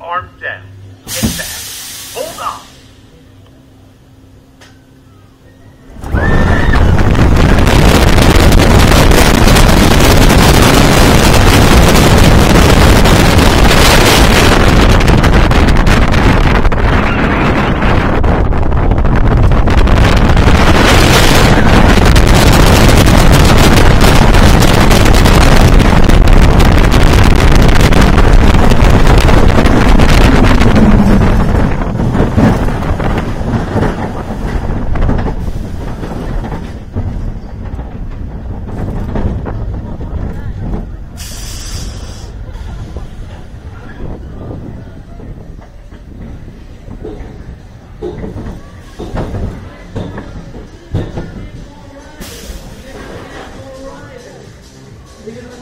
Arms down. Get back. Hold on.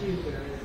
Jupiter